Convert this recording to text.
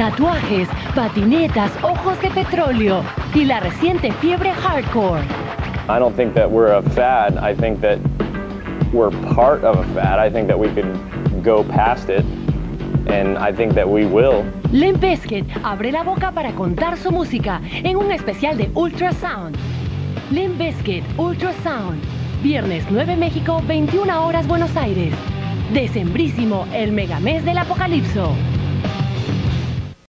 tatuajes, patinetas, ojos de petróleo y la reciente fiebre hardcore. I don't think that we're a fad. I think that we're part of a fad. I think that we could go past it and I think that we will. Limp Bizkit abre la boca para contar su música en un especial de Ultrasound. Limp Bizkit Ultrasound. Viernes 9 México, 21 horas Buenos Aires. Decembrísimo, el megamés del apocalipso.